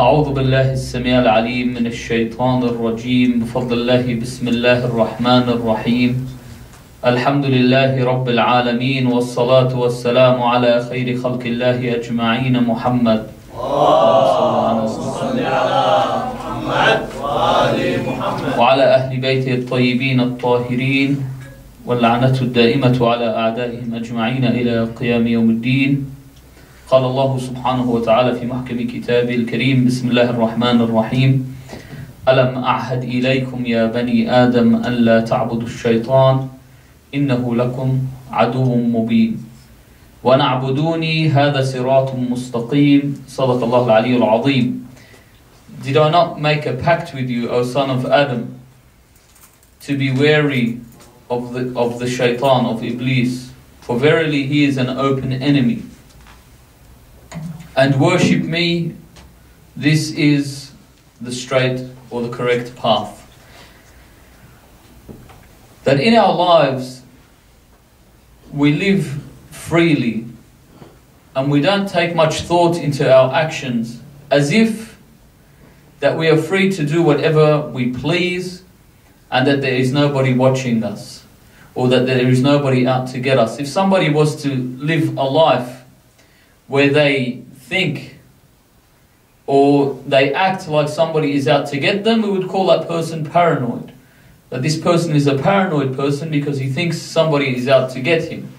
أعوذ بالله السميع العليم من الشيطان الرجيم. بفضل الله بسم الله الرحمن الرحيم. الحمد لله رب العالمين والصلاة والسلام على خير خلق الله أجمعين. محمد. صل على محمد وآل محمد وعلى أهل بيته الطيبين الطاهرين واللعنة الدائمة على أعدائهم أجمعين إلى قيام يوم الدين. قال الله سبحانه وتعالى في محكم كتابه الكريم بسم الله الرحمن الرحيم. ألم أعهد إليكم يا بني آدم أن لا تعبدوا الشيطان؟ إنه لكم عدو مبين. ونعبدوني هذا صراط مستقيم. صدق الله العلي العظيم. Did I not make a pact with you, O son of Adam, to be wary of the, of the shaitan, of Iblis? For verily he is an open enemy. And worship me, this is the straight or the correct path. That in our lives we live freely and we don't take much thought into our actions as if that we are free to do whatever we please and that there is nobody watching us or that there is nobody out to get us. If somebody was to live a life where they think or they act like somebody is out to get them, we would call that person paranoid. That this person is a paranoid person because he thinks somebody is out to get him.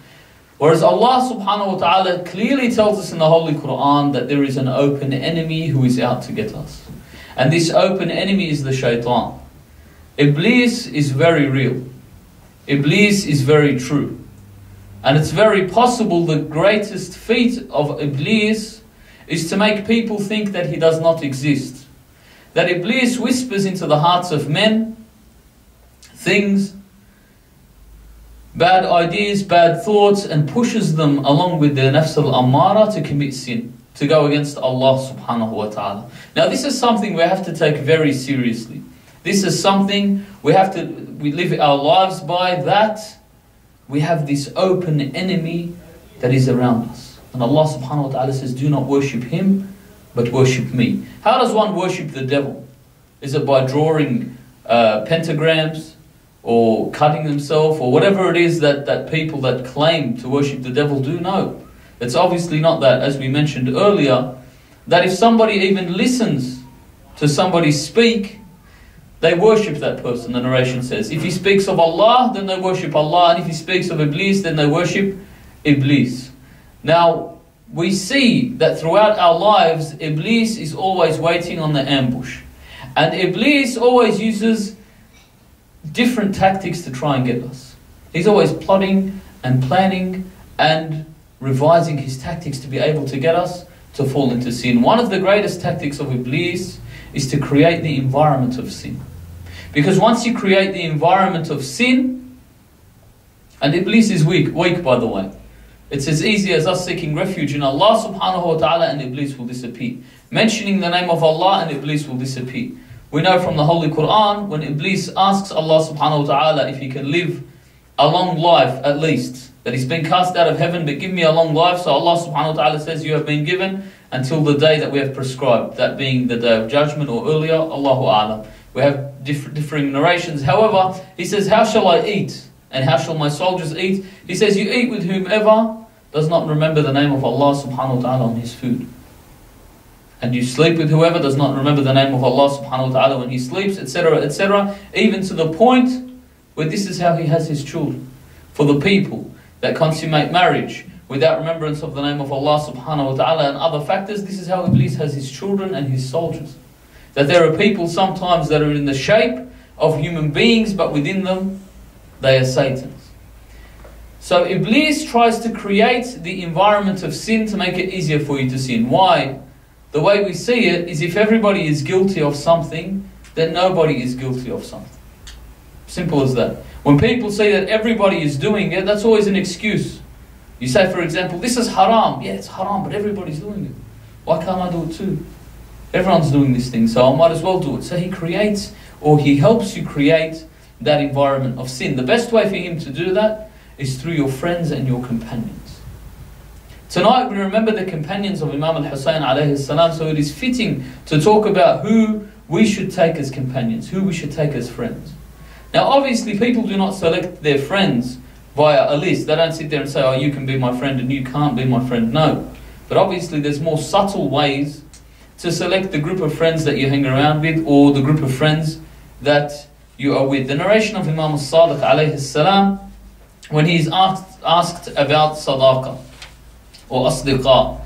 Whereas Allah subhanahu wa ta'ala clearly tells us in the Holy Quran that there is an open enemy who is out to get us. And this open enemy is the shaitan. Iblis is very real. Iblis is very true. And it's very possible the greatest feat of Iblis is to make people think that he does not exist. That Iblis whispers into the hearts of men things, bad ideas, bad thoughts, and pushes them along with their nafs al-ammara to commit sin, to go against Allah subhanahu wa ta'ala. Now this is something we have to take very seriously. This is something we have to we live our lives by that we have this open enemy that is around us. And Allah subhanahu wa ta'ala says, Do not worship him, but worship me. How does one worship the devil? Is it by drawing uh, pentagrams or cutting themselves or whatever it is that, that people that claim to worship the devil do? No. It's obviously not that, as we mentioned earlier, that if somebody even listens to somebody speak, they worship that person, the narration says. If he speaks of Allah, then they worship Allah, and if he speaks of Iblis, then they worship Iblis. Now, we see that throughout our lives, Iblis is always waiting on the ambush. And Iblis always uses different tactics to try and get us. He's always plotting and planning and revising his tactics to be able to get us to fall into sin. One of the greatest tactics of Iblis is to create the environment of sin. Because once you create the environment of sin, and Iblis is weak, weak by the way. It's as easy as us seeking refuge in Allah subhanahu wa ta'ala and Iblis will disappear. Mentioning the name of Allah and Iblis will disappear. We know from the Holy Quran when Iblis asks Allah subhanahu wa ta'ala if he can live a long life at least, that he's been cast out of heaven, but give me a long life. So Allah subhanahu wa ta'ala says, You have been given until the day that we have prescribed, that being the day of judgment or earlier, Allahu A'lam. We have diff- differing narrations. However, he says, How shall I eat? And how shall my soldiers eat? He says, You eat with whomever does not remember the name of Allah subhanahu wa ta'ala on his food. And you sleep with whoever does not remember the name of Allah subhanahu wa ta'ala when he sleeps, etc., etc., even to the point where this is how he has his children. For the people that consummate marriage without remembrance of the name of Allah subhanahu wa ta'ala and other factors, this is how Iblis has his children and his soldiers. That there are people sometimes that are in the shape of human beings, but within them they are Satans. So Iblis tries to create the environment of sin to make it easier for you to sin. Why? The way we see it is if everybody is guilty of something, then nobody is guilty of something. Simple as that. When people say that everybody is doing it, that's always an excuse. You say, for example, this is haram. Yeah, it's haram, but everybody's doing it. Why can't I do it too? Everyone's doing this thing, so I might as well do it. So he creates, or he helps you create that environment of sin. The best way for him to do that is through your friends and your companions. Tonight we remember the companions of Imam al-Hussein alayhi salam, so it is fitting to talk about who we should take as companions, who we should take as friends. Now obviously people do not select their friends via a list. They don't sit there and say, oh you can be my friend and you can't be my friend. No. But obviously there's more subtle ways to select the group of friends that you hang around with or the group of friends that you are with. The narration of Imam al-Sadiq alayhi salam, when he's asked, asked about sadaqah, or asdiqa,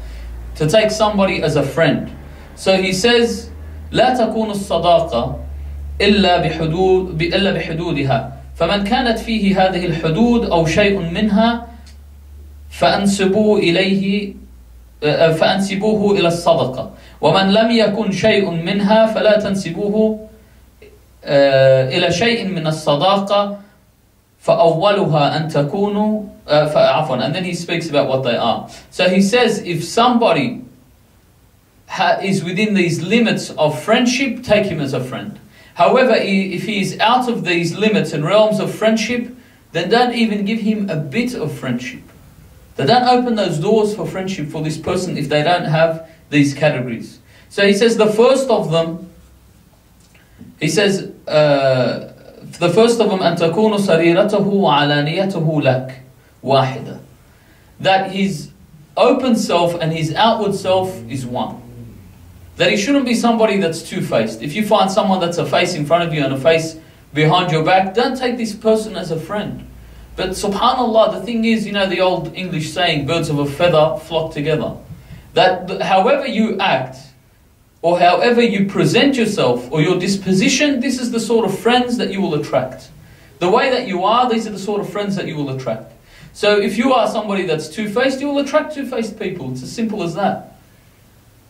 to take somebody as a friend. So he says, لا تكون الصداقة إلا بحدود إلا بحدودها فمن كانت فيه هذه الحدود أو شيء منها فأنسبوه إليه فأنسبوه إلى الصدقة ومن لم يكن شيء منها فلا تنسبوه إلى شيء من الصداقة فأولها أن تكونوا عفوا and then he speaks about what they are so he says if somebody is within these limits of friendship take him as a friend however if he is out of these limits and realms of friendship then don't even give him a bit of friendship they don't open those doors for friendship for this person if they don't have these categories so he says the first of them he says uh, the first of them أن تكون سريرته وعلانيته لك واحدة that his open self and his outward self is one that he shouldn't be somebody that's two-faced if you find someone that's a face in front of you and a face behind your back don't take this person as a friend but subhanallah the thing is you know the old English saying birds of a feather flock together that however you act or however you present yourself or your disposition, this is the sort of friends that you will attract. The way that you are, these are the sort of friends that you will attract. So if you are somebody that's two-faced, you will attract two-faced people. It's as simple as that.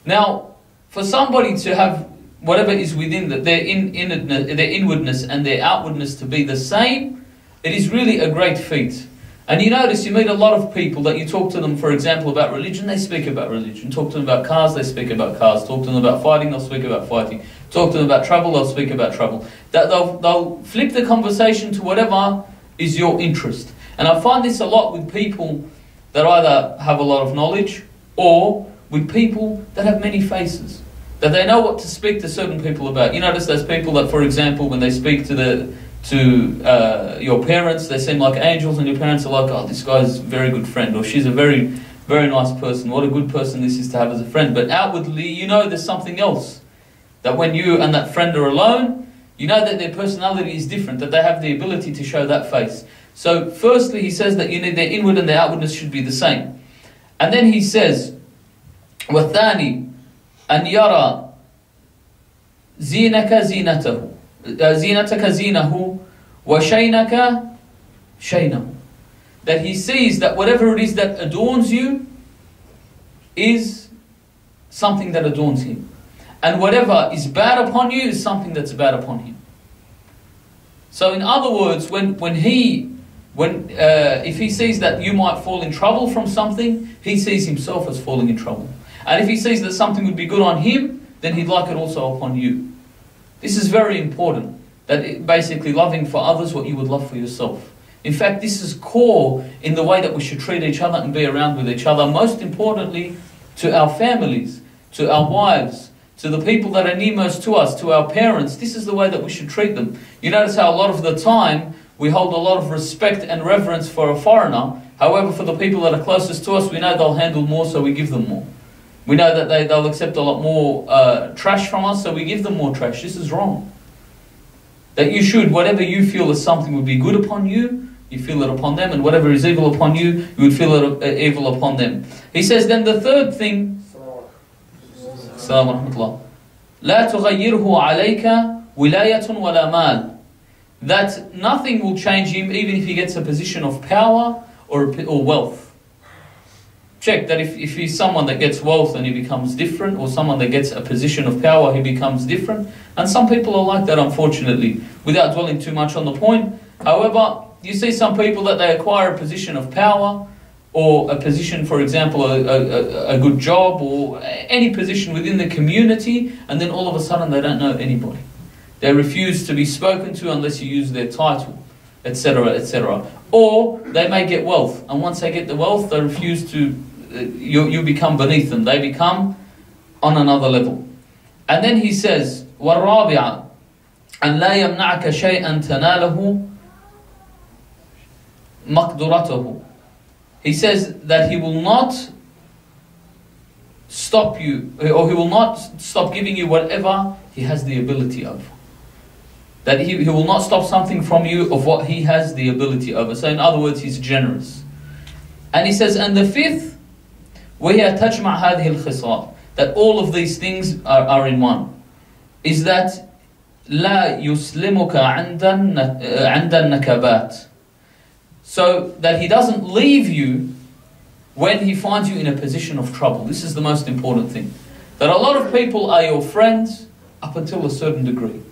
Now, for somebody to have whatever is within the, their, in, their inwardness and their outwardness to be the same, it is really a great feat. And you notice you meet a lot of people that you talk to them, for example, about religion, they speak about religion. Talk to them about cars, they speak about cars. Talk to them about fighting, they'll speak about fighting. Talk to them about trouble, they'll speak about trouble. That they'll, they'll flip the conversation to whatever is your interest. And I find this a lot with people that either have a lot of knowledge or with people that have many faces that they know what to speak to certain people about. You notice those people that, for example, when they speak to the to uh, your parents, they seem like angels, and your parents are like, "Oh, this guy's a very good friend," or "She's a very, very nice person." What a good person this is to have as a friend. But outwardly, you know, there's something else. That when you and that friend are alone, you know that their personality is different. That they have the ability to show that face. So, firstly, he says that you need their inward and their outwardness should be the same, and then he says, "Wathani." أَنْ يَرَى زِينَكَ زِينَتَهُ زينتك زينه وشينك شينه that he sees that whatever it is that adorns you is something that adorns him and whatever is bad upon you is something that's bad upon him so in other words when, when he when uh, if he sees that you might fall in trouble from something he sees himself as falling in trouble and if he sees that something would be good on him then he'd like it also upon you this is very important. That basically loving for others what you would love for yourself. In fact, this is core in the way that we should treat each other and be around with each other. Most importantly, to our families, to our wives, to the people that are nearest to us, to our parents. This is the way that we should treat them. You notice how a lot of the time we hold a lot of respect and reverence for a foreigner. However, for the people that are closest to us, we know they'll handle more, so we give them more. We know that they, they'll accept a lot more uh, trash from us, so we give them more trash. This is wrong. That you should, whatever you feel as something would be good upon you, you feel it upon them, and whatever is evil upon you, you would feel it uh, evil upon them. He says, then the third thing, لا تغيره عليك ولاية ولا مال that nothing will change him even if he gets a position of power or, or wealth check that if, if he's someone that gets wealth and he becomes different, or someone that gets a position of power, he becomes different. And some people are like that, unfortunately, without dwelling too much on the point. However, you see some people that they acquire a position of power, or a position, for example, a, a, a good job, or any position within the community, and then all of a sudden they don't know anybody. They refuse to be spoken to unless you use their title, etc., etc. Or they may get wealth, and once they get the wealth, they refuse to you, you become beneath them. They become on another level. And then he says, والرابعة أن لا يمنعك شيئا تناله مقدرته. He says that he will not stop you, or he will not stop giving you whatever he has the ability of. That he, he will not stop something from you of what he has the ability over. So, in other words, he's generous. And he says, and the fifth, وهي تجمع هذه الخصال that all of these things are, are in one is that لا يسلمك عند عند النكبات so that he doesn't leave you when he finds you in a position of trouble. This is the most important thing. That a lot of people are your friends up until a certain degree.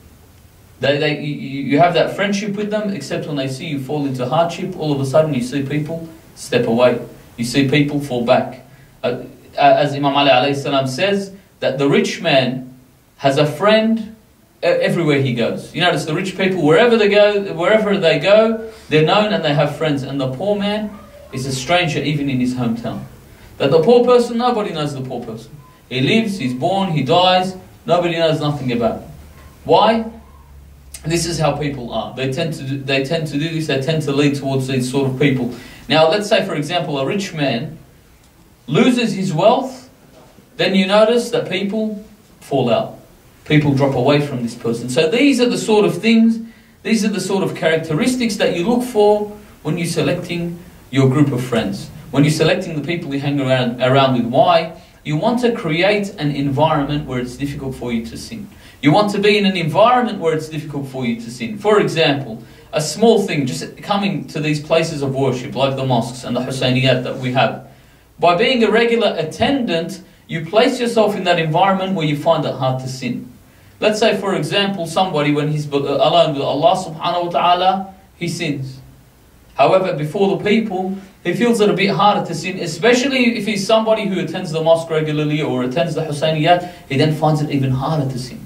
They, they, you, you have that friendship with them, except when they see you fall into hardship, all of a sudden you see people step away. You see people fall back. Uh, as Imam Ali salam says, that the rich man has a friend everywhere he goes. You notice the rich people, wherever they go, wherever they go, they're known and they have friends. And the poor man, is a stranger even in his hometown. That the poor person, nobody knows the poor person. He lives, he's born, he dies, nobody knows nothing about him. Why? This is how people are. They tend to do, they tend to do this. They tend to lead towards these sort of people. Now, let's say, for example, a rich man loses his wealth. Then you notice that people fall out. People drop away from this person. So these are the sort of things. These are the sort of characteristics that you look for when you're selecting your group of friends. When you're selecting the people you hang around, around with, why? You want to create an environment where it's difficult for you to sin. You want to be in an environment where it's difficult for you to sin. For example, a small thing, just coming to these places of worship, like the mosques and the Husainiyat that we have. By being a regular attendant, you place yourself in that environment where you find it hard to sin. Let's say, for example, somebody, when he's uh, alone with Allah subhanahu wa ta'ala, he sins. However, before the people, he feels it a bit harder to sin, especially if he's somebody who attends the mosque regularly or attends the Husainiyat, he then finds it even harder to sin.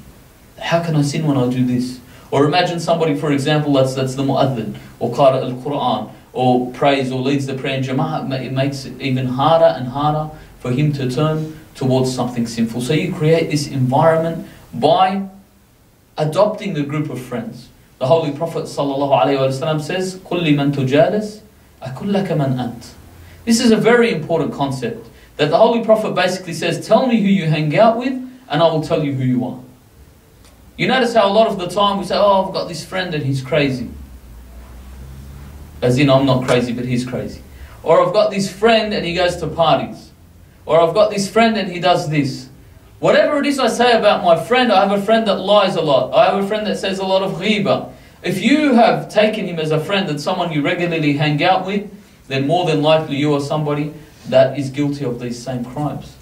How can I sin when I do this? Or imagine somebody, for example, that's, that's the mu'adhin, or qara al-Quran, or prays or leads the prayer in jama'ah, it makes it even harder and harder for him to turn towards something sinful. So you create this environment by adopting a group of friends. The Holy Prophet ﷺ says, كُلِّ مَن تُجَالِسْ أَكُلَّكَ مَنْ أَنْتِ This is a very important concept. That the Holy Prophet basically says, tell me who you hang out with and I will tell you who you are. You notice how a lot of the time we say, oh, I've got this friend and he's crazy. As in, I'm not crazy, but he's crazy. Or I've got this friend and he goes to parties. Or I've got this friend and he does this. Whatever it is I say about my friend, I have a friend that lies a lot. I have a friend that says a lot of ghiba. If you have taken him as a friend and someone you regularly hang out with, then more than likely you are somebody that is guilty of these same crimes.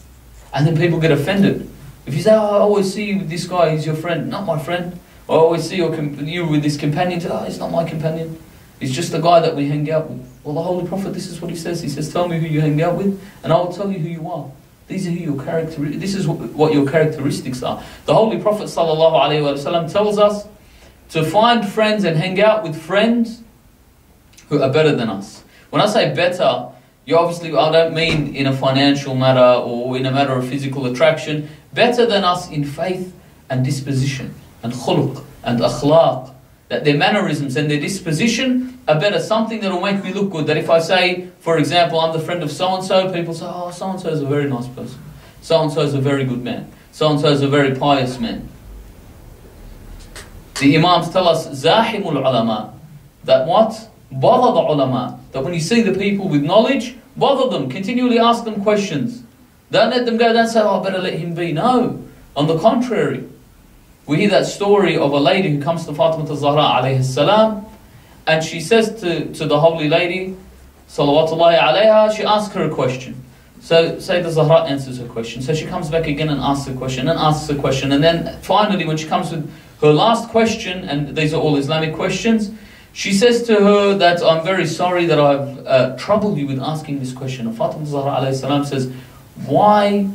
And then people get offended. If you say, oh, I always see you with this guy, he's your friend. Not my friend. Or I always see you with this companion. Oh, he's not my companion. He's just the guy that we hang out with. Well, the Holy Prophet, this is what he says. He says, tell me who you hang out with, and I will tell you who you are. These are who your character. This is what your characteristics are. The Holy Prophet ﷺ tells us to find friends and hang out with friends who are better than us. When I say better, you obviously I don't mean in a financial matter or in a matter of physical attraction. Better than us in faith and disposition and khuluq and akhlaq that their mannerisms and their disposition are better, something that will make me look good. That if I say, for example, I'm the friend of so and so, people say, oh, so and so is a very nice person. So and so is a very good man. So and so is a very pious man. The Imams tell us, Zahimul ulama, that what? Bother the ulama. That when you see the people with knowledge, bother them, continually ask them questions. Don't let them go and say, oh, I better let him be. No. On the contrary, we hear that story of a lady who comes to Fatima al-Zahra alayhi salam, and she says to, to the holy lady, salawatullahi alayha, she asks her a question. So Sayyidah Zahra answers her question. So she comes back again and asks a question and asks a question. And then finally when she comes with her last question, and these are all Islamic questions, she says to her that I'm very sorry that I've uh, troubled you with asking this question. And Fatima Zahra salam says, why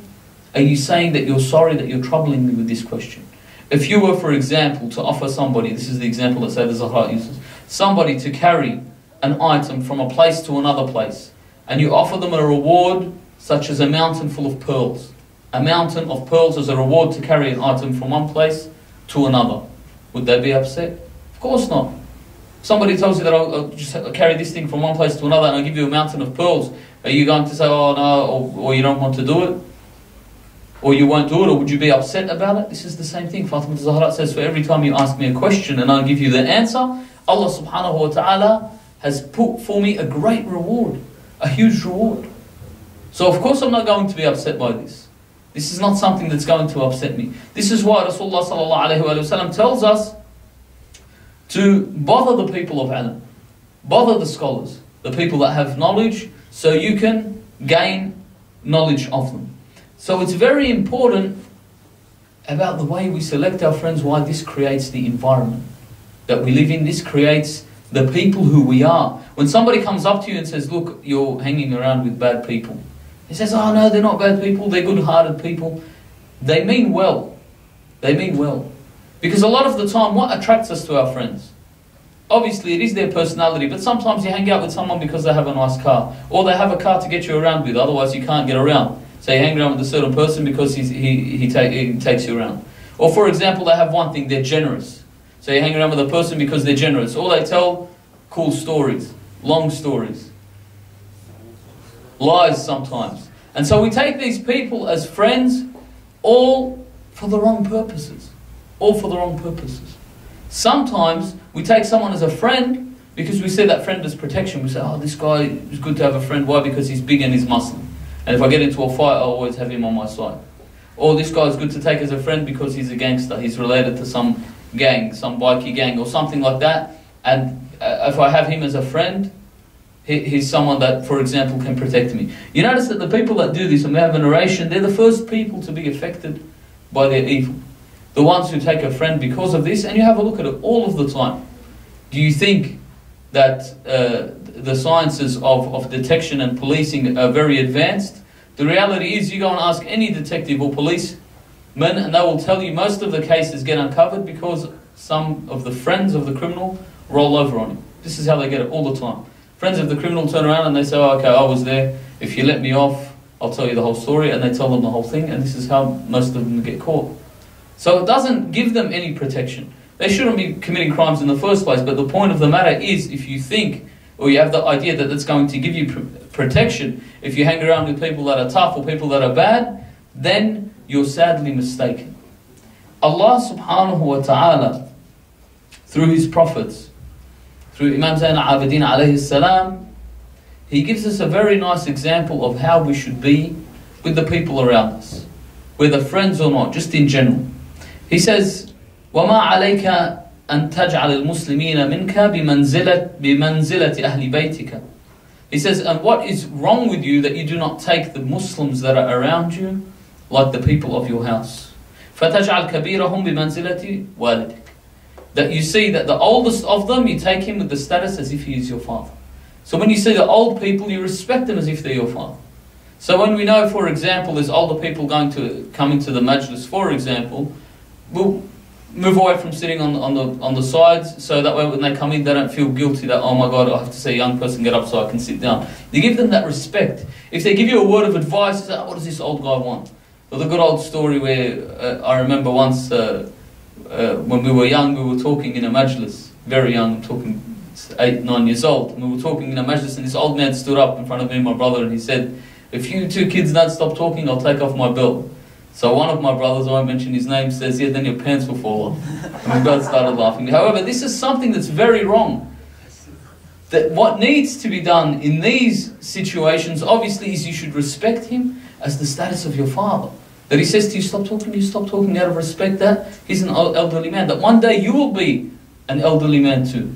are you saying that you're sorry that you're troubling me with this question? If you were, for example, to offer somebody, this is the example that Sayyid Zahra uses, somebody to carry an item from a place to another place, and you offer them a reward such as a mountain full of pearls. A mountain of pearls as a reward to carry an item from one place to another. Would they be upset? Of course not. Somebody tells you that I'll, I'll just carry this thing from one place to another and I'll give you a mountain of pearls. Are you going to say, oh no, or, or you don't want to do it? Or you won't do it, or would you be upset about it? This is the same thing. Fatima Zahra says, for every time you ask me a question and I give you the answer, Allah subhanahu wa ta'ala has put for me a great reward, a huge reward. So of course I'm not going to be upset by this. This is not something that's going to upset me. This is why Rasulullah sallallahu alayhi tells us to bother the people of ilm, bother the scholars, the people that have knowledge, so you can gain knowledge of them. So it's very important about the way we select our friends, why this creates the environment that we live in. This creates the people who we are. When somebody comes up to you and says, Look, you're hanging around with bad people, he says, Oh no, they're not bad people, they're good hearted people. They mean well. They mean well. Because a lot of the time, what attracts us to our friends? Obviously, it is their personality, but sometimes you hang out with someone because they have a nice car, or they have a car to get you around with, otherwise, you can't get around. So you hang around with a certain person because he, he, take, he takes you around. Or, for example, they have one thing, they're generous. So you hang around with a person because they're generous. Or they tell cool stories, long stories, lies sometimes. And so we take these people as friends all for the wrong purposes. All for the wrong purposes. Sometimes we take someone as a friend because we see that friend as protection. We say, oh, this guy is good to have a friend. Why? Because he's big and he's Muslim. And if I get into a fight, I always have him on my side. Or this guy is good to take as a friend because he's a gangster. He's related to some gang, some bikie gang, or something like that. And uh, if I have him as a friend, he, he's someone that, for example, can protect me. You notice that the people that do this, and we have a narration, they're the first people to be affected by their evil. The ones who take a friend because of this, and you have a look at it all of the time. Do you think that uh, the sciences of, of detection and policing are very advanced? The reality is, you go and ask any detective or policeman, and they will tell you most of the cases get uncovered because some of the friends of the criminal roll over on him. This is how they get it all the time. Friends of the criminal turn around and they say, oh, okay, I was there. If you let me off, I'll tell you the whole story. And they tell them the whole thing, and this is how most of them get caught. So it doesn't give them any protection. They shouldn't be committing crimes in the first place, but the point of the matter is if you think or you have the idea that it's going to give you pr- protection, if you hang around with people that are tough or people that are bad, then you're sadly mistaken. Allah subhanahu wa ta'ala, through His prophets, through Imam Zain al-Abidin alayhi salam, he gives us a very nice example of how we should be with the people around us, whether friends or not, just in general. He says, وَمَا عَلَيْكَ أَن تَجْعَلَ الْمُسْلِمِينَ مِنْكَ بِمَنْزِلَةِ, بمنزلة أهل بيتك. He says, and what is wrong with you that you do not take the Muslims that are around you like the people of your house? فَتَجْعَلْ كَبِيرَهُمْ بِمَنْزِلَةِ وَالِدِكَ that you see that the oldest of them, you take him with the status as if he is your father. So when you see the old people, you respect them as if they're your father. So when we know, for example, there's older people going to come into the majlis, for example, we'll move away from sitting on, on the on the sides, so that way when they come in, they don't feel guilty that oh my god, I have to see a young person get up so I can sit down. You give them that respect. If they give you a word of advice, oh, what does this old guy want? Well, the good old story where uh, I remember once. Uh, uh, when we were young, we were talking in a majlis, very young, talking eight, nine years old. And we were talking in a majlis, and this old man stood up in front of me and my brother, and he said, If you two kids don't stop talking, I'll take off my belt. So one of my brothers, I won't mention his name, says, Yeah, then your pants will fall off. And we both started laughing. However, this is something that's very wrong. That what needs to be done in these situations, obviously, is you should respect him as the status of your father. That he says to you, stop talking, you stop talking out of respect that he's an elderly man. That one day you will be an elderly man too.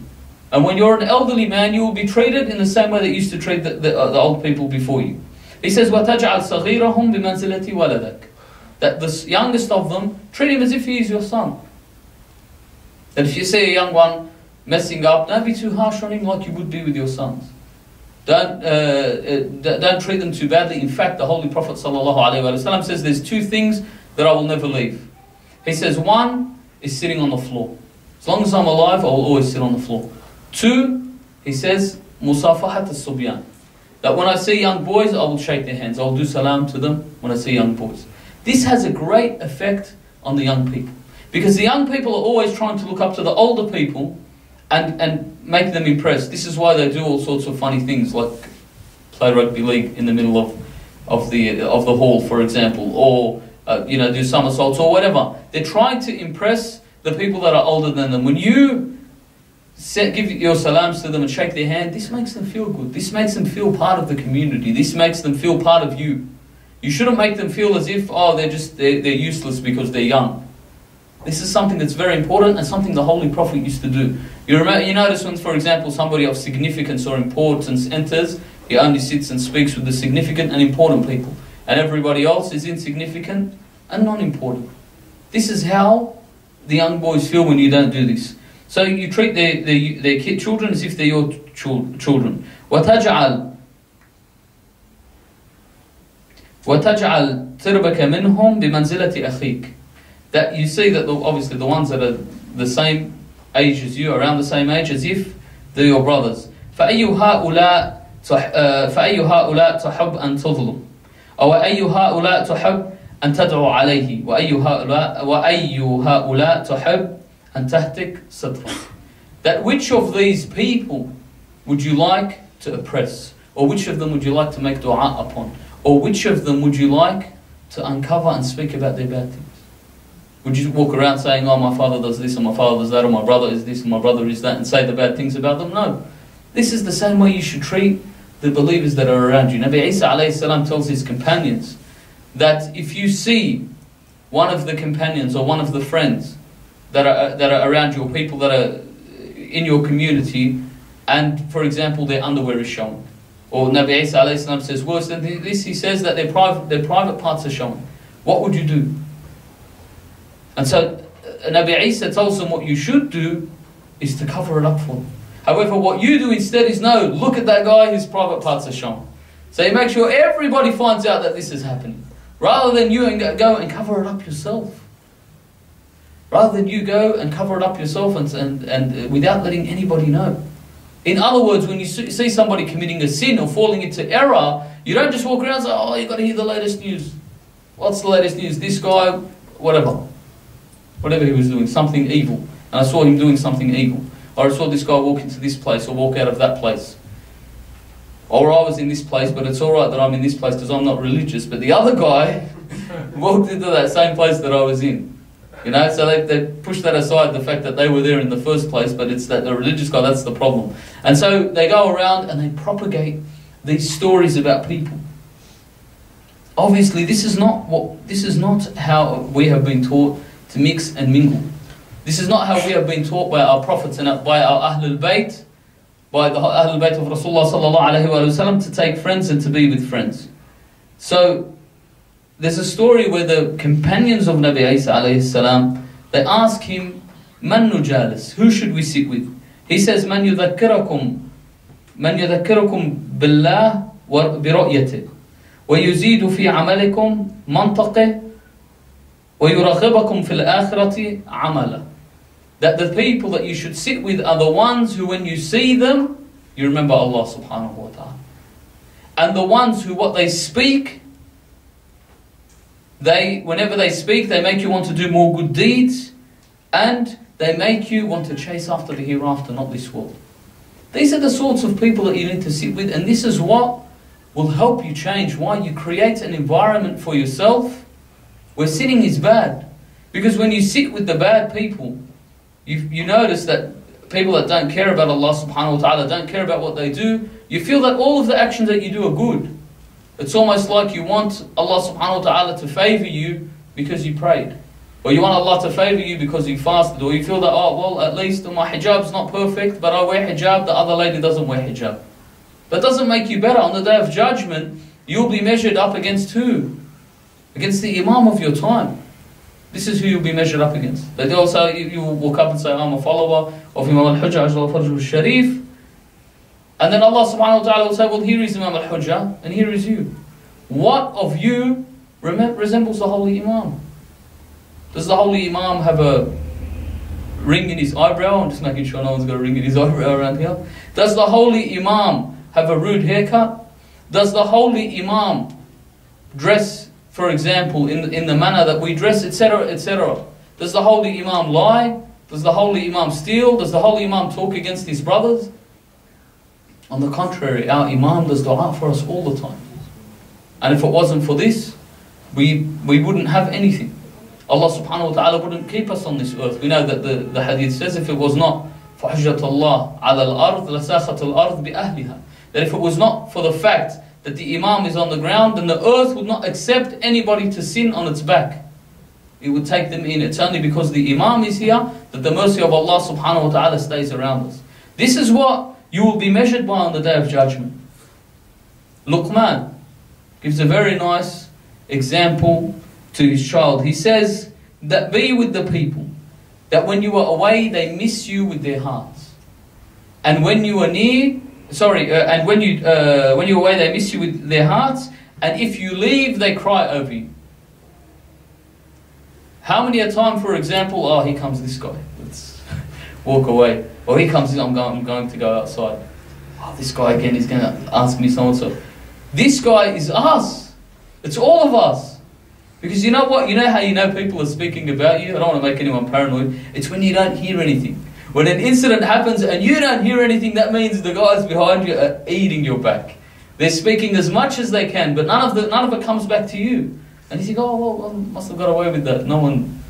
And when you're an elderly man, you will be treated in the same way that you used to treat the, the, uh, the old people before you. He says, وَتَجْعَلْ صَغِيرَهُمْ بِمَنْزِلَةِ وَلَدَكَ that the youngest of them, treat him as if he is your son. That if you see a young one messing up, don't be too harsh on him like you would be with your sons. Don't, uh, uh don't treat them too badly. In fact, the Holy Prophet ﷺ says there's two things that I will never leave. He says, one is sitting on the floor. As long as I'm alive, I will always sit on the floor. Two, he says, musafahat al-subyan. That when I see young boys, I will shake their hands. I will do salam to them when I see young boys. This has a great effect on the young people. Because the young people are always trying to look up to the older people and, and make them impressed. This is why they do all sorts of funny things like play rugby league in the middle of, of, the, of the hall, for example, or uh, you know, do somersaults or whatever. They're trying to impress the people that are older than them. When you set, give your salams to them and shake their hand, this makes them feel good. This makes them feel part of the community. This makes them feel part of you. You shouldn't make them feel as if, oh, they're just, they're, they're useless because they're young. This is something that's very important and something the Holy Prophet used to do. You, remember, you notice when, for example, somebody of significance or importance enters, he only sits and speaks with the significant and important people. And everybody else is insignificant and non important. This is how the young boys feel when you don't do this. So you treat their, their, their kid, children as if they're your children. وتجعل وتجعل تربك منهم بمنزلة أخيك that you see that the, obviously the ones that are the same age as you, around the same age as if they're your brothers. فأي هؤلاء فأي هؤلاء تحب أن تظلم أو أي هؤلاء تحب أن تدعو عليه وأي هؤلاء وأي هؤلاء تحب أن تهتك ستره That which of these people would you like to oppress? Or which of them would you like to make dua upon? Or which of them would you like to uncover and speak about their bad things? Would you walk around saying, oh, my father does this, or my father does that, or my brother is this, and my brother is that, and say the bad things about them? No. This is the same way you should treat the believers that are around you. Nabi Isa salam tells his companions that if you see one of the companions or one of the friends that are, that are around you, or people that are in your community, and for example, their underwear is shown, or Nabi Isa says worse than this, he says that their private, their private parts are shown. What would you do? And so uh, Nabi Isa tells them what you should do is to cover it up for them. However, what you do instead is no, look at that guy, his private parts are shown. So you make sure everybody finds out that this is happening. Rather than you and go and cover it up yourself. Rather than you go and cover it up yourself and, and, and uh, without letting anybody know. In other words, when you see somebody committing a sin or falling into error, you don't just walk around and say, oh, you've got to hear the latest news. What's the latest news? This guy, whatever whatever he was doing, something evil. And I saw him doing something evil. Or I saw this guy walk into this place or walk out of that place. Or I was in this place, but it's alright that I'm in this place because I'm not religious. But the other guy walked into that same place that I was in. You know, so they, they push that aside, the fact that they were there in the first place, but it's that the religious guy, that's the problem. And so they go around and they propagate these stories about people. Obviously, this is not what this is not how we have been taught to mix and mingle. This is not how we have been taught by our prophets and by our Ahlul Bayt, by the Ahlul Bayt of Rasulullah sallallahu wasallam to take friends and to be with friends. So there's a story where the companions of Nabi Isa alayhi salam, they ask him, Man nujalis, who should we sit with? He says, Man yudhakkirakum, Man yudhakkirakum billah wa برؤيته ويزيد في عملكم منطقه وَيُرَغِبَكُمْ فِي الْآخِرَةِ عَمَلًا That the people that you should sit with are the ones who when you see them, you remember Allah subhanahu wa ta'ala. And the ones who what they speak, they whenever they speak, they make you want to do more good deeds, and they make you want to chase after the hereafter, not this world. These are the sorts of people that you need to sit with, and this is what will help you change. Why you create an environment for yourself where sitting is bad. Because when you sit with the bad people, you, you notice that people that don't care about Allah subhanahu wa ta'ala, don't care about what they do, you feel that all of the actions that you do are good. It's almost like you want Allah subhanahu wa ta'ala to favor you because you prayed. Or you want Allah to favor you because you fasted. Or you feel that, oh, well, at least my hijab's not perfect, but I wear hijab, the other lady doesn't wear hijab. That doesn't make you better. On the day of judgment, you'll be measured up against who? against the Imam of your time. This is who you'll be measured up against. They also, you, you will walk up and say, I'm a follower of Imam al-Hujjah, al-Sharif. And then Allah subhanahu wa ta'ala will say, well, here is Imam al-Hujjah, and here is you. What of you resembles the Holy Imam? Does the Holy Imam have a ring in his eyebrow? I'm just making sure no one's got a ring in his eyebrow around here. Does the Holy Imam have a rude haircut? Does the holy Imam dress, for example, in, in the manner that we dress, etc., etc.? Does the holy Imam lie? Does the holy Imam steal? Does the holy Imam talk against his brothers? On the contrary, our Imam does dua for us all the time. And if it wasn't for this, we, we wouldn't have anything. Allah subhanahu wa ta'ala wouldn't keep us on this earth. We know that the, the hadith says if it was not for Allah ala al-ard lasakhat al-ard bi-ahliha. That if it was not for the fact that the Imam is on the ground, then the earth would not accept anybody to sin on its back. It would take them in. It's only because the Imam is here that the mercy of Allah subhanahu wa ta'ala stays around us. This is what you will be measured by on the day of judgment. Luqman gives a very nice example to his child. He says that be with the people, that when you are away, they miss you with their hearts. And when you are near, sorry, uh, and when you uh, when you're away, they miss you with their hearts. And if you leave, they cry over you. How many a time, for example, oh, here comes this guy. Let's walk away. Or he comes in, I'm going, I'm going to go outside. Oh, this guy again is going to ask me so and so. This guy is us. It's all of us. Because you know what? You know how you know people are speaking about you? I don't want to make anyone paranoid. It's when you don't hear anything. When an incident happens and you don't hear anything, that means the guys behind you are eating your back. They're speaking as much as they can, but none of, the, none of it comes back to you. And you think, oh, well, I must have got away with that. No one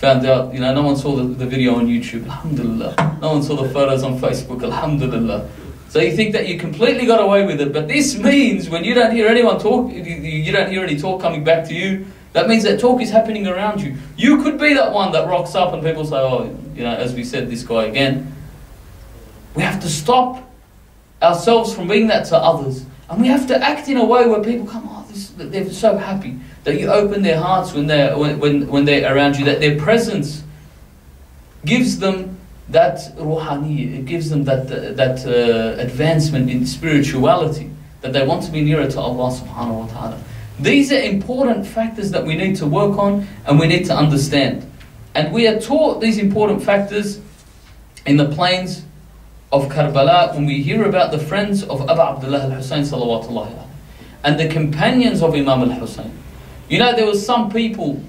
found out, you know, no one saw the, the video on YouTube, alhamdulillah. No one saw the photos on Facebook, alhamdulillah. So you think that you completely got away with it, but this means when you don't hear anyone talk, you, don't hear any talk coming back to you, that means that talk is happening around you. You could be that one that rocks up and people say, oh, you know, as we said, this guy again. We have to stop ourselves from being that to others. And we have to act in a way where people come, oh, this, they're so happy that you open their hearts when they're, when, when, when they're around you, that their presence gives them that ruhani, it gives them that, that uh, advancement in spirituality, that they want to be nearer to Allah subhanahu wa ta'ala. These are important factors that we need to work on and we need to understand. And we are taught these important factors in the plains of Karbala when we hear about the friends of Abu Abdullah al-Hussein salawatullah and the companions of Imam al-Hussein. You know, there were some people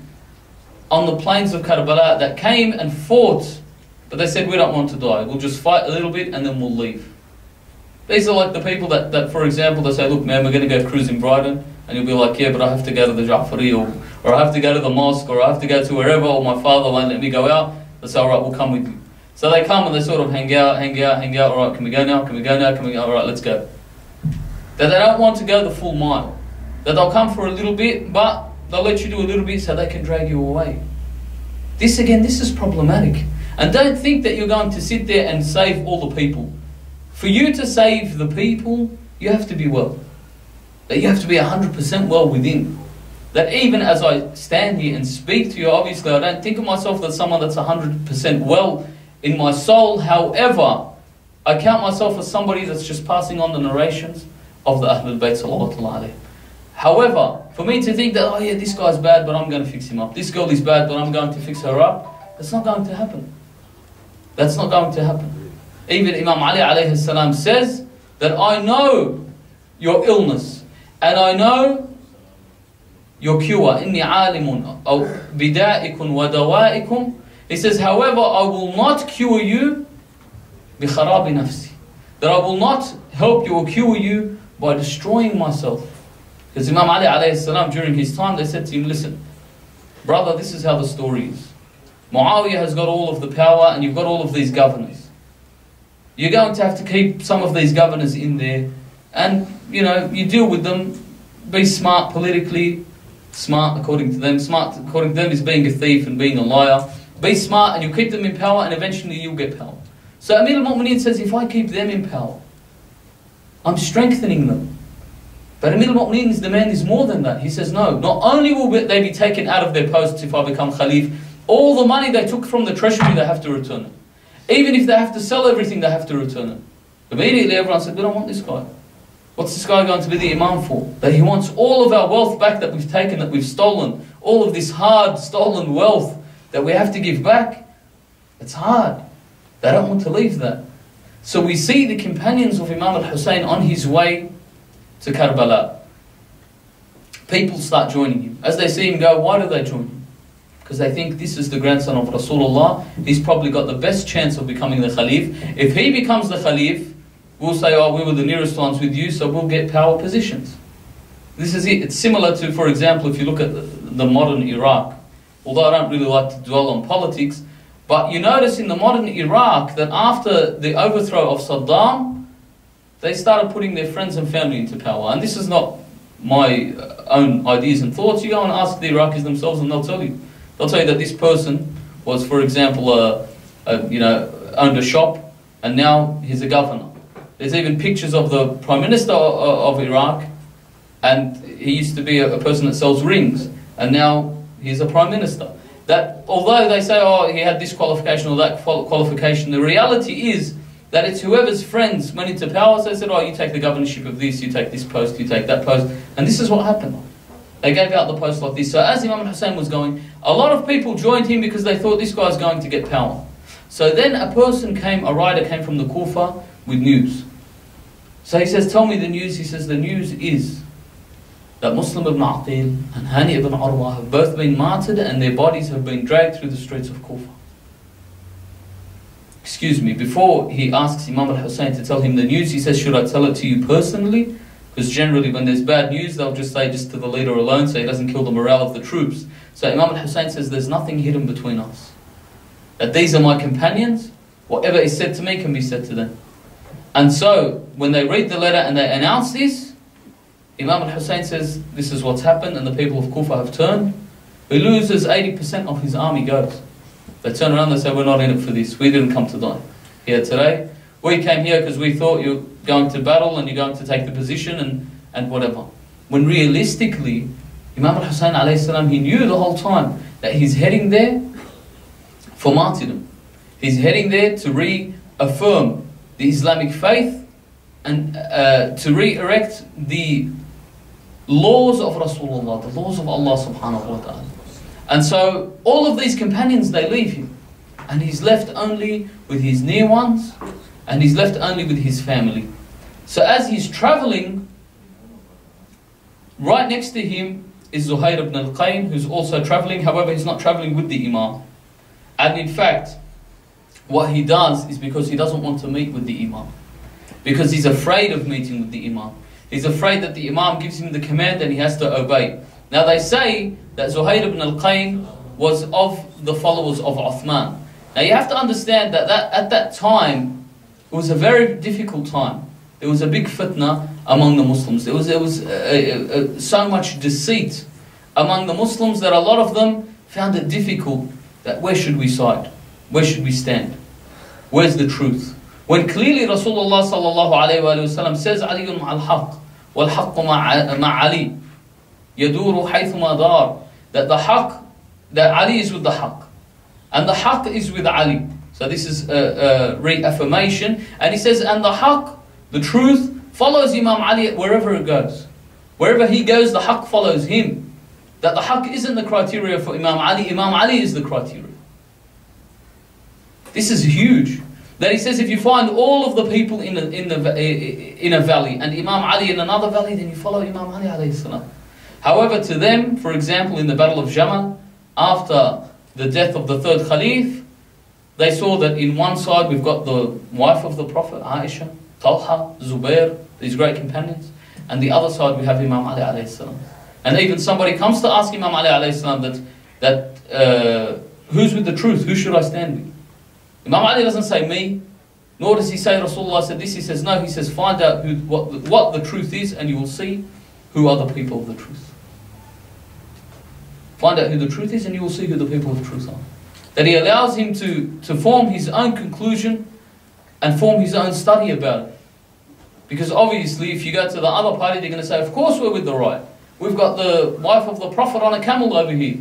on the plains of Karbala that came and fought, but they said, we don't want to die. We'll just fight a little bit and then we'll leave. These are like the people that, that for example, they say, look, man, we're going to go cruising Brighton. And you'll be like, yeah, but I have to go to the Ja'fari or, or I have to go to the mosque or I have to go to wherever or my father won't let me go out. They say, all right, we'll come with you. So they come and they sort of hang out, hang out, hang out. All right, can we go now? Can we go now? Can we go? All right, let's go. That they don't want to go the full mile. That they'll come for a little bit, but They'll let you do a little bit so they can drag you away. This again, this is problematic. And don't think that you're going to sit there and save all the people. For you to save the people, you have to be well. That you have to be 100% well within. That even as I stand here and speak to you, obviously I don't think of myself as someone that's 100% well in my soul. However, I count myself as somebody that's just passing on the narrations of the Ahlul Bayt sallallahu However, for me to think that, oh yeah, this guy's bad, but I'm going to fix him up. This girl is bad, but I'm going to fix her up. That's not going to happen. That's not going to happen. Even Imam Ali alayhi salam says that I know your illness and I know your cure. Inni alimun bida'ikum wa. He says, however, I will not cure you bi kharabi nafsi. That I will not help you or cure you by destroying myself. Because Imam Ali salam, during his time, they said to him, listen, brother, this is how the story is. Muawiyah has got all of the power and you've got all of these governors. You're going to have to keep some of these governors in there and, you know, you deal with them, be smart politically, smart according to them. Smart according to them is being a thief and being a liar. Be smart and you keep them in power and eventually you'll get power. So Amir al-Mu'mineen says, if I keep them in power, I'm strengthening them. But Amir al-Mu'mineen, the man is more than that. He says, no, not only will they be taken out of their posts if I become Khalif, all the money they took from the treasury, they have to return it. Even if they have to sell everything, they have to return it. Immediately everyone said, we don't want this guy. What's this guy going to be the Imam for? That he wants all of our wealth back that we've taken, that we've stolen. All of this hard, stolen wealth that we have to give back. It's hard. They don't want to leave that. So we see the companions of Imam al-Hussein on his way to Karbala. People start joining him. As they see him go, why do they join him? Because they think this is the grandson of Rasulullah. He's probably got the best chance of becoming the Khalif. If he becomes the Khalif, we'll say, oh, we were the nearest ones with you, so we'll get power positions. This is it. It's similar to, for example, if you look at the, the modern Iraq. Although I don't really like to dwell on politics, but you notice in the modern Iraq that after the overthrow of Saddam, they started putting their friends and family into power. And this is not my uh, own ideas and thoughts. You go and ask the Iraqis themselves, and they'll tell you. They'll tell you that this person was, for example, a, a you know owned a shop, and now he's a governor. There's even pictures of the prime minister of, of Iraq, and he used to be a, a person that sells rings, and now he's a prime minister. That although they say, oh, he had this qualification or that qualification, the reality is that it's whoever's friends went into power, so they said, oh, you take the governorship of this, you take this post, you take that post. And this is what happened. They gave out the post like this. So as Imam Hussein was going, a lot of people joined him because they thought this guy's going to get power. So then a person came, a rider came from the Kufa with news. So he says, tell me the news. He says, the news is that Muslim ibn Aqil and Hani ibn Urwa have both been martyred and their bodies have been dragged through the streets of Kufa. Excuse me, before he asks Imam al-Hussein to tell him the news, he says, should I tell it to you personally? Because generally when there's bad news, they'll just say just to the leader alone so he doesn't kill the morale of the troops. So Imam al-Hussein says, there's nothing hidden between us. That these are my companions, whatever is said to me can be said to them. And so, when they read the letter and they announce this, Imam al-Hussein says, this is what's happened and the people of Kufa have turned. He loses 80% of his army goes. They turn around and say, we're not in it for this. We didn't come to die here today. We came here because we thought you're going to battle and you're going to take the position and, and whatever. When realistically, Imam al-Hussein he knew the whole time that he's heading there for martyrdom. He's heading there to reaffirm the Islamic faith and uh, to re-erect the laws of Rasulullah, the laws of Allah subhanahu wa ta'ala. And so all of these companions, they leave him. And he's left only with his near ones, and he's left only with his family. So as he's traveling, right next to him is Zuhair ibn al-Qayn, who's also traveling. However, he's not traveling with the Imam. And in fact, what he does is because he doesn't want to meet with the Imam. Because he's afraid of meeting with the Imam. He's afraid that the Imam gives him the command and he has to obey. Now they say that Zuhair ibn al-Qayn was of the followers of Uthman. Now you have to understand that, that at that time, it was a very difficult time. There was a big fitna among the Muslims. There was, there was uh, uh, uh, so much deceit among the Muslims that a lot of them found it difficult that where should we side? Where should we stand? Where's the truth? When clearly Rasulullah sallallahu alayhi wa sallam says, Ali ma'al haqq, wal haqq ma'ali, yaduru haythuma dar, that the haqq, that Ali is with the haqq, and the haqq is with Ali. So this is a, a reaffirmation, and he says, and the haqq, the truth, follows Imam Ali wherever it goes. Wherever he goes, the haqq follows him. That the haqq isn't the criteria for Imam Ali, Imam Ali is the criteria. This is huge. That he says if you find all of the people in, a, in, the, in a valley and Imam Ali in another valley, then you follow Imam Ali alayhi salam. However, to them, for example, in the Battle of Jamal, after the death of the third Khalif, they saw that in one side we've got the wife of the Prophet, Aisha, Talha, Zubair, these great companions, and the other side we have Imam Ali alayhi salam. And even somebody comes to ask Imam Ali alayhi salam that, that uh, who's with the truth, who should I stand with? Imam Ali doesn't say me, nor does he say Rasulullah said this. He says no. He says find out who, what, what the truth is, and you will see who are the people of the truth. Find out who the truth is, and you will see who the people of truth are. That he allows him to, to form his own conclusion and form his own study about it. Because obviously, if you go to the other party, they're going to say, Of course, we're with the right. We've got the wife of the Prophet on a camel over here.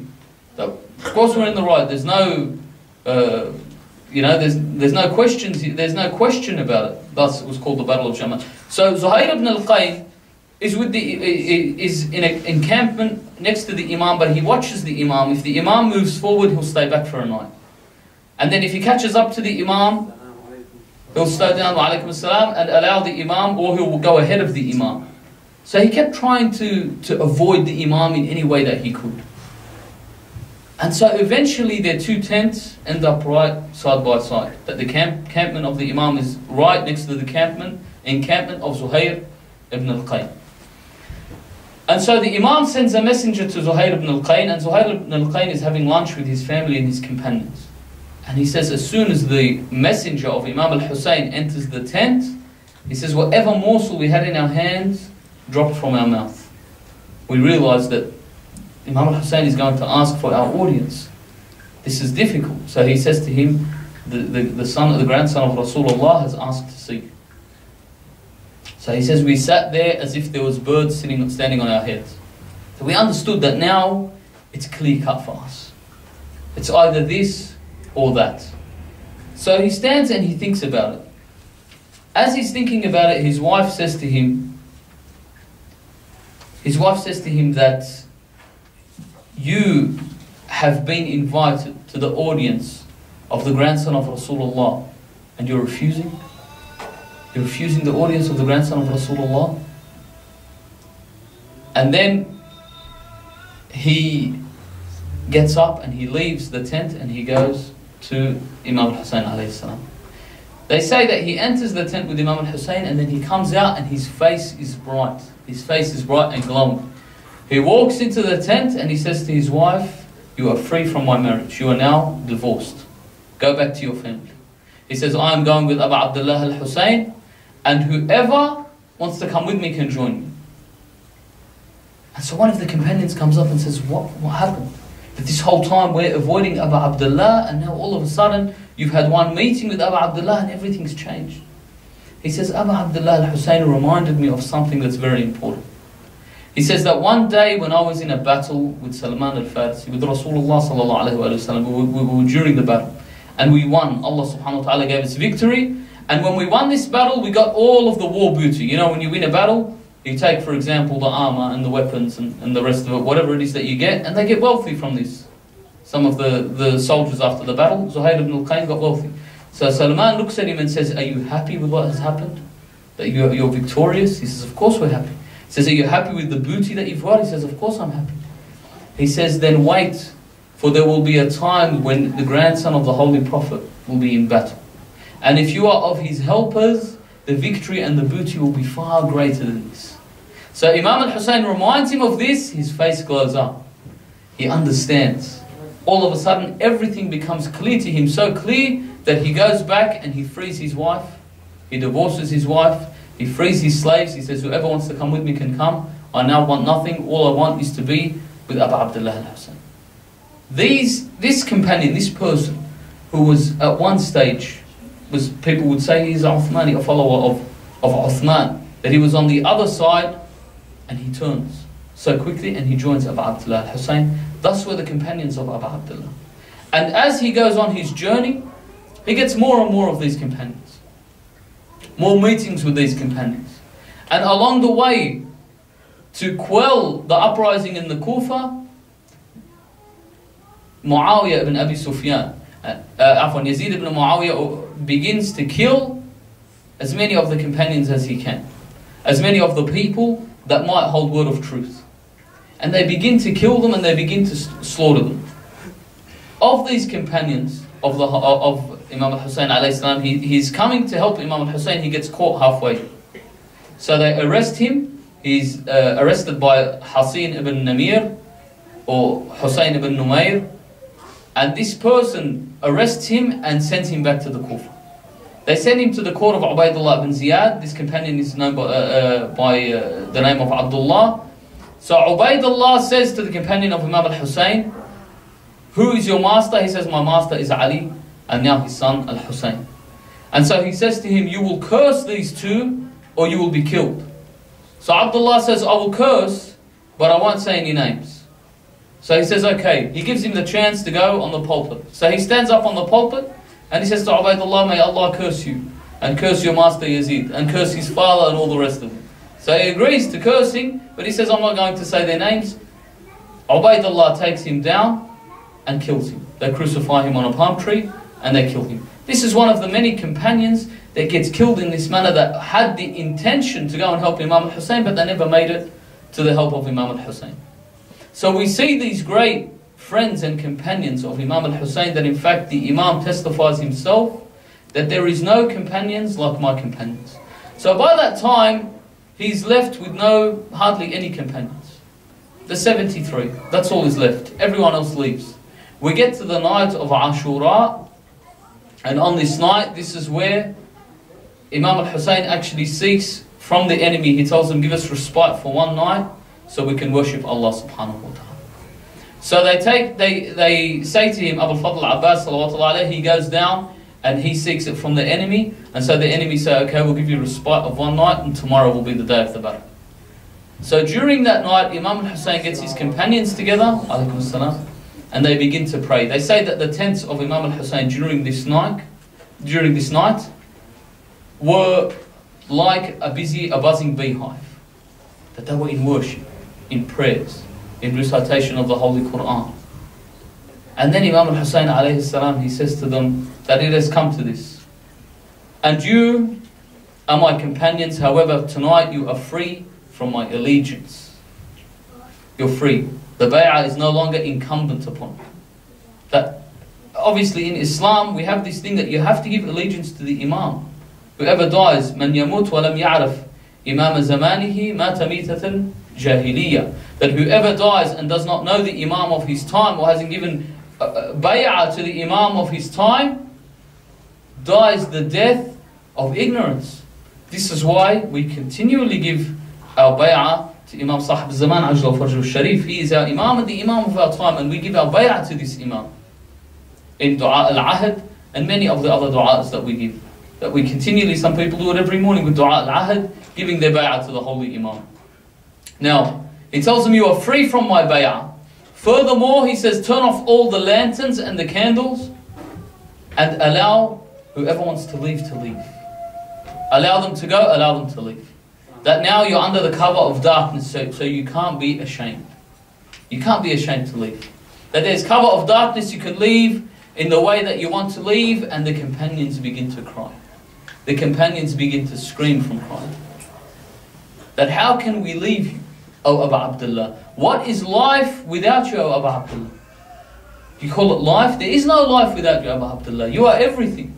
Of course, we're in the right. There's no. Uh, you know, there's, there's no questions, there's no question about it. Thus, it was called the Battle of Jamal. So Zuhair ibn al-Qayn is with the is in an encampment next to the Imam, but he watches the Imam. If the Imam moves forward, he'll stay back for a night. And then if he catches up to the Imam, he'll slow down, salam, and allow the Imam, or he'll go ahead of the Imam. So he kept trying to, to avoid the Imam in any way that he could. And so eventually their two tents end up right side by side. That the camp, campment of the Imam is right next to the campment, encampment of Zuhair ibn al-Qayn. And so the Imam sends a messenger to Zuhair ibn al-Qayn, and Zuhair ibn al-Qayn is having lunch with his family and his companions. And he says, as soon as the messenger of Imam al-Hussein enters the tent, he says, whatever morsel we had in our hands dropped from our mouth. We realized that Imam al-Hussein is going to ask for our audience. This is difficult. So he says to him, the, the, the son, the grandson of Rasulullah has asked to see you. So he says, we sat there as if there was birds sitting, standing on our heads. So we understood that now it's clear cut for us. It's either this or that. So he stands and he thinks about it. As he's thinking about it, his wife says to him, his wife says to him that you have been invited to the audience of the grandson of Rasulullah and you're refusing? Refusing the audience of the grandson of Rasulullah. And then he gets up and he leaves the tent and he goes to Imam Hussein alayhi salam. They say that he enters the tent with Imam Hussein and then he comes out and his face is bright. His face is bright and glowing. He walks into the tent and he says to his wife, You are free from my marriage. You are now divorced. Go back to your family. He says, I am going with Abu Abdullah al Hussein and whoever wants to come with me can join me. And so one of the companions comes up and says, What, what happened? That this whole time we're avoiding Abu Abdullah, and now all of a sudden you've had one meeting with Abu Abdullah and everything's changed. He says, Abu Abdullah al Hussein reminded me of something that's very important. He says that one day when I was in a battle with Salman al Farisi, with Rasulullah, sallallahu we, we, we were during the battle, and we won. Allah subhanahu wa ta'ala gave us victory. And when we won this battle, we got all of the war booty. You know, when you win a battle, you take, for example, the armor and the weapons and, and the rest of it, whatever it is that you get, and they get wealthy from this. Some of the, the soldiers after the battle, Zuhair ibn al-Qayn got wealthy. So Salman looks at him and says, Are you happy with what has happened? That you're, you're victorious? He says, Of course we're happy. He says, Are you happy with the booty that you've got? He says, Of course I'm happy. He says, Then wait, for there will be a time when the grandson of the Holy Prophet will be in battle. And if you are of his helpers, the victory and the booty will be far greater than this. So Imam al-Hussein reminds him of this, his face glows up. He understands. All of a sudden, everything becomes clear to him, so clear that he goes back and he frees his wife, he divorces his wife, he frees his slaves, he says, whoever wants to come with me can come. I now want nothing, all I want is to be with Abu Abdullah al-Hussein. These, this companion, this person, who was at one stage was people would say he's Uthmani, a follower of, of Uthman, that he was on the other side and he turns so quickly and he joins Abu Abdullah al-Hussein. Thus were the companions of Abu Abdullah. And as he goes on his journey, he gets more and more of these companions. More meetings with these companions. And along the way, to quell the uprising in the Kufa, Muawiyah ibn Abi Sufyan, uh, uh, Yazid ibn Muawiyah begins to kill as many of the companions as he can, as many of the people that might hold word of truth. And they begin to kill them and they begin to slaughter them. Of these companions of, the, of Imam al-Hussein he, he's coming to help Imam al-Hussein, he gets caught halfway. So they arrest him, he's uh, arrested by Hasin ibn Namir or Hussein ibn Numair, and this person arrests him and sends him back to the Kufa. They send him to the court of Ubaidullah ibn Ziyad. This companion is known by, uh, uh, by uh, the name of Abdullah. So Ubaidullah says to the companion of Imam al-Hussein, Who is your master? He says, My master is Ali, and now his son al-Hussein. And so he says to him, You will curse these two, or you will be killed. So Abdullah says, I will curse, but I won't say any names. So he says, okay. He gives him the chance to go on the pulpit. So he stands up on the pulpit and he says to Ubaidullah, may Allah curse you and curse your master Yazid and curse his father and all the rest of them. So he agrees to cursing, but he says, I'm not going to say their names. Ubaidullah takes him down and kills him. They crucify him on a palm tree and they kill him. This is one of the many companions that gets killed in this manner that had the intention to go and help Imam al-Hussein, but they never made it to the help of Imam al-Hussein. So we see these great friends and companions of Imam al-Hussein that in fact the Imam testifies himself that there is no companions like my companions. So by that time, he's left with no, hardly any companions. The 73, that's all is left. Everyone else leaves. We get to the night of Ashura, and on this night, this is where Imam al-Hussein actually seeks from the enemy. He tells them, give us respite for one night so we can worship Allah subhanahu wa ta'ala. So they take, they, they say to him, Abu Fadl Abbas, he goes down and he seeks it from the enemy. And so the enemy say, okay, we'll give you respite of one night and tomorrow will be the day of the battle. So during that night, Imam al-Hussein gets his companions together, and they begin to pray. They say that the tents of Imam al-Hussein during this night, during this night, were like a busy, a buzzing beehive. That they were in worship, in prayers, in recitation of the Holy Quran. And then Imam al-Hussein alayhi salam, he says to them that it has come to this. And you are my companions, however, tonight you are free from my allegiance. You're free. The bay'ah is no longer incumbent upon you. That obviously in Islam we have this thing that you have to give allegiance to the Imam. Whoever dies, من يموت ولم يعرف إمام زمانه مات ميتة Jahiliyyah. That whoever dies and does not know the Imam of his time or hasn't given uh, uh, bay'ah to the Imam of his time dies the death of ignorance. This is why we continually give our bay'ah to Imam Sahib Zaman Ajla Farjul Sharif. He is our Imam and the Imam of our time, and we give our bay'ah to this Imam in Dua al Ahad and many of the other du'as that we give. That we continually, some people do it every morning with Dua al Ahad, giving their bay'ah to the Holy Imam. Now, he tells them, You are free from my bay'ah. Furthermore, he says, turn off all the lanterns and the candles and allow whoever wants to leave to leave. Allow them to go, allow them to leave. That now you're under the cover of darkness, so, so you can't be ashamed. You can't be ashamed to leave. That there's cover of darkness, you can leave in the way that you want to leave, and the companions begin to cry. The companions begin to scream from crying. That how can we leave you? O Abu Abdullah. What is life without you, O Abu Abdullah? You call it life? There is no life without you, Abu Abdullah. You are everything.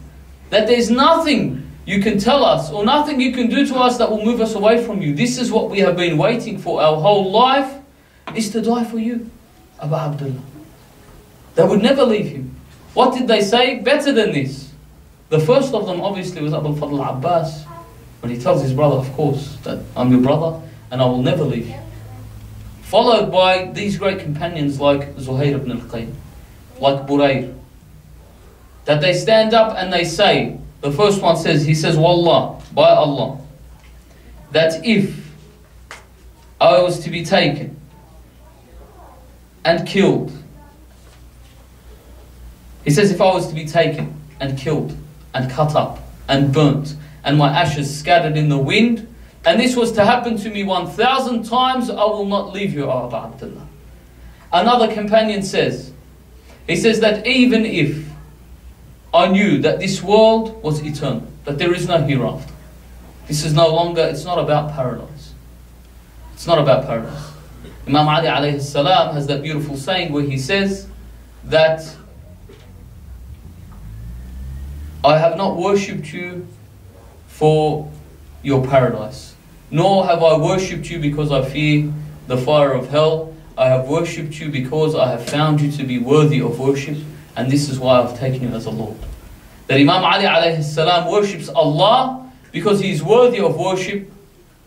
That there's nothing you can tell us or nothing you can do to us that will move us away from you. This is what we have been waiting for our whole life is to die for you, Abu Abdullah. They would never leave you. What did they say? Better than this. The first of them obviously was Abu Fadl Abbas when he tells his brother, of course, that I'm your brother and I will never leave you followed by these great companions like Zuhair ibn al-Qayn, like Burayr, that they stand up and they say, the first one says, he says, Wallah, by Allah, that if I was to be taken and killed, he says, if I was to be taken and killed and cut up and burnt and my ashes scattered in the wind, and this was to happen to me 1,000 times, I will not leave you, O Abu Abdullah. Another companion says, he says that even if I knew that this world was eternal, that there is no hereafter, this is no longer, it's not about paradise. It's not about paradise. Imam Ali alayhi salam has that beautiful saying where he says that I have not worshipped you for your paradise. Nor have I worshipped you because I fear the fire of hell. I have worshipped you because I have found you to be worthy of worship, and this is why I've taken you as a Lord. That Imam Ali alayhi salam worships Allah because he is worthy of worship,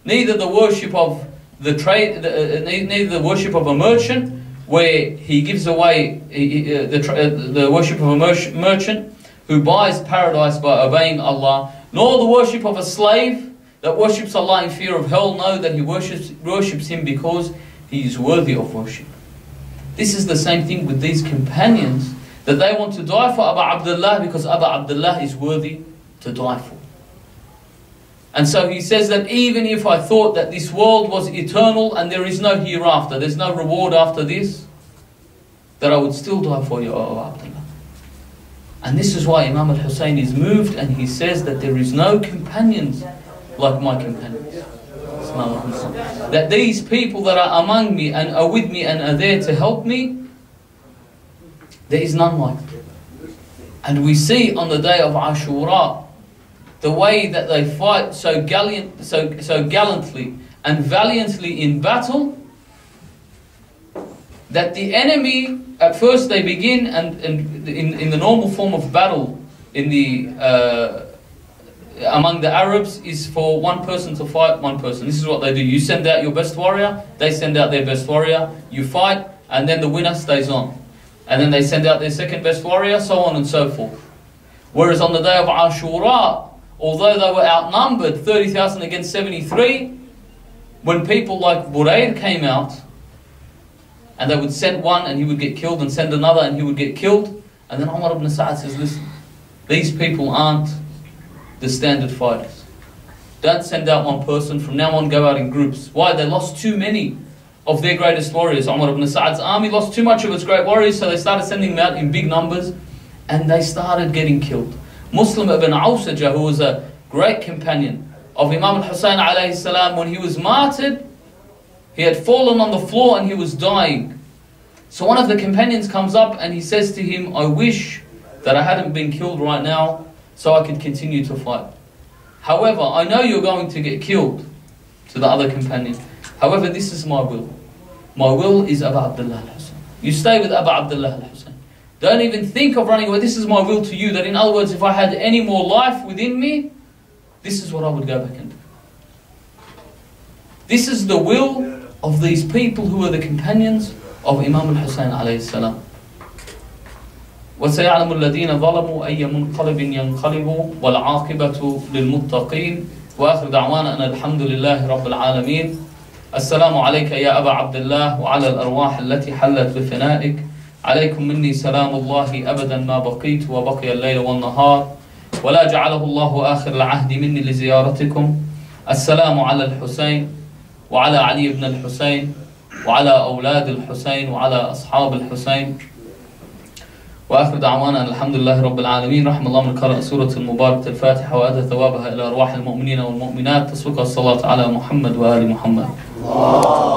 neither the worship of the trade, uh, neither the worship of a merchant, where he gives away uh, the, uh, the worship of a merchant who buys paradise by obeying Allah, nor the worship of a slave that worships Allah in fear of hell know that he worships, worships Him because he is worthy of worship. This is the same thing with these companions that they want to die for Abu Abdullah because Abu Abdullah is worthy to die for. And so he says that even if I thought that this world was eternal and there is no hereafter, there's no reward after this, that I would still die for you, O Abdullah. And this is why Imam al-Hussein is moved and he says that there is no companions like my companions. That these people that are among me and are with me and are there to help me, there is none like them. And we see on the day of Ashura the way that they fight so gallant, so, so gallantly and valiantly in battle that the enemy at first they begin and, and in, in the normal form of battle in the uh, among the Arabs is for one person to fight one person. This is what they do. You send out your best warrior, they send out their best warrior, you fight, and then the winner stays on. And then they send out their second best warrior, so on and so forth. Whereas on the day of Ashura, although they were outnumbered 30,000 against 73, when people like Burayr came out, and they would send one and he would get killed, and send another and he would get killed, and then Umar ibn Sa'ad says, Listen, these people aren't the standard fighters. Don't send out one person, from now on go out in groups. Why? They lost too many of their greatest warriors. Umar ibn Sa'ad's army lost too much of its great warriors, so they started sending them out in big numbers, and they started getting killed. Muslim ibn Awsaja, who was a great companion of Imam al-Hussein alayhi salam, when he was martyred, he had fallen on the floor and he was dying. So one of the companions comes up and he says to him, I wish that I hadn't been killed right now so I could continue to fight. However, I know you're going to get killed to the other companion. However, this is my will. My will is Abu Abdullah al-Hussein. You stay with Abu Abdullah al-Hussein. Don't even think of running away. This is my will to you. That in other words, if I had any more life within me, this is what I would go back and do. This is the will of these people who are the companions of Imam al-Hussein alayhi salam. وسيعلم الذين ظلموا أي منقلب ينقلبوا والعاقبة للمتقين. وآخر دعوانا أن الحمد لله رب العالمين. السلام عليك يا أبا عبد الله وعلى الأرواح التي حلت بفنائك. عليكم مني سلام الله أبدا ما بقيت وبقي الليل والنهار. ولا جعله الله آخر العهد مني لزيارتكم. السلام على الحسين وعلى علي بن الحسين وعلى أولاد الحسين وعلى أصحاب الحسين. وآخر دعوانا أن الحمد لله رب العالمين رحم الله من قرأ سورة المباركه الفاتحة وأدى ثوابها إلى أرواح المؤمنين والمؤمنات تسبقها الصلاة على محمد وآل محمد. الله